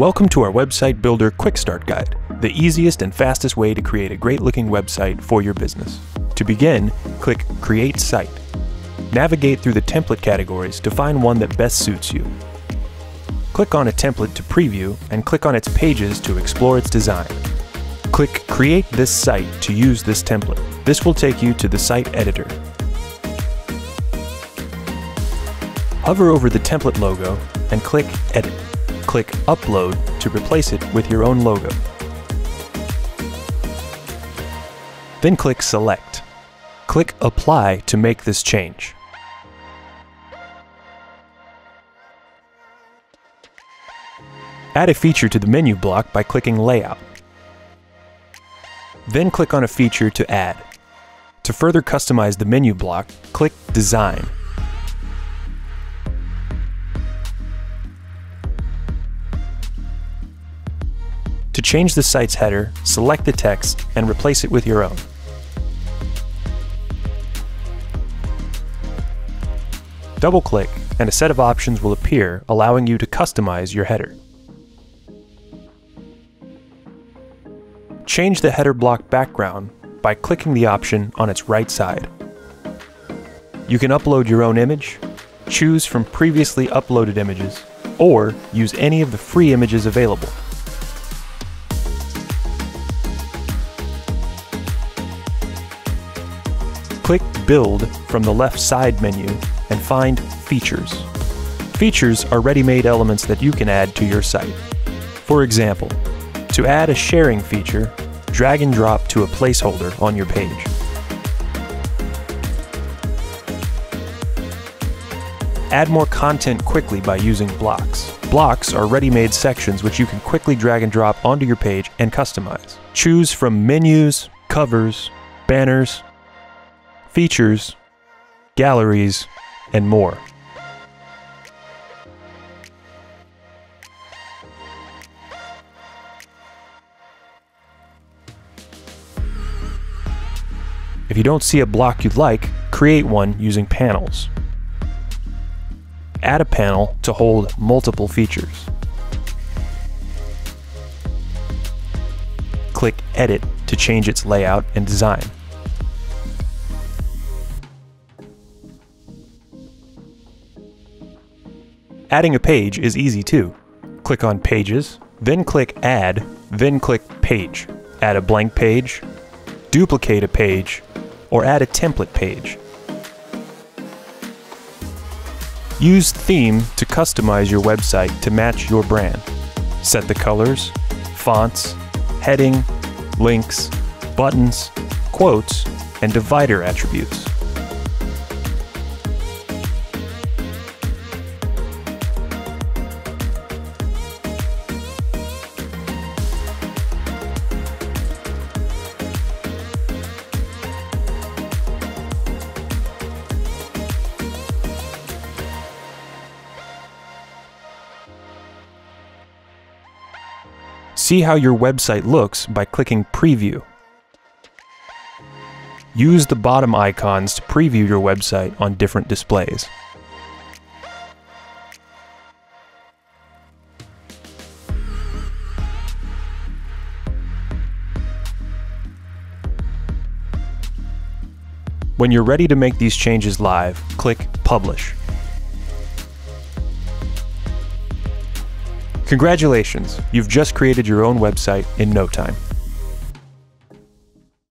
Welcome to our Website Builder Quick Start Guide, the easiest and fastest way to create a great looking website for your business. To begin, click Create Site. Navigate through the template categories to find one that best suits you. Click on a template to preview and click on its pages to explore its design. Click Create this site to use this template. This will take you to the site editor. Hover over the template logo and click Edit. Click Upload to replace it with your own logo. Then click Select. Click Apply to make this change. Add a feature to the menu block by clicking Layout. Then click on a feature to add. To further customize the menu block, click Design. To change the site's header, select the text and replace it with your own. Double-click and a set of options will appear allowing you to customize your header. Change the header block background by clicking the option on its right side. You can upload your own image, choose from previously uploaded images, or use any of the free images available. Click Build from the left side menu and find Features. Features are ready-made elements that you can add to your site. For example, to add a sharing feature, drag and drop to a placeholder on your page. Add more content quickly by using blocks. Blocks are ready-made sections which you can quickly drag and drop onto your page and customize. Choose from menus, covers, banners, features, galleries, and more. If you don't see a block you'd like, create one using panels. Add a panel to hold multiple features. Click Edit to change its layout and design. Adding a page is easy too. Click on Pages, then click Add, then click Page. Add a blank page, duplicate a page, or add a template page. Use Theme to customize your website to match your brand. Set the colors, fonts, heading, links, buttons, quotes, and divider attributes. See how your website looks by clicking Preview. Use the bottom icons to preview your website on different displays. When you're ready to make these changes live, click Publish. Congratulations, you've just created your own website in no time.